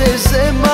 veces se